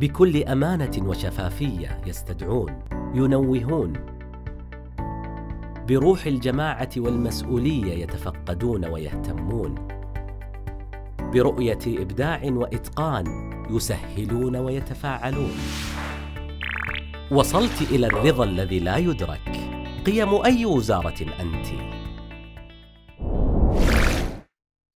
بكل أمانة وشفافية يستدعون ينوهون. بروح الجماعة والمسؤولية يتفقدون ويهتمون. برؤية إبداع وإتقان يسهلون ويتفاعلون. وصلت إلى الرضا الذي لا يدرك قيم أي وزارة أنت.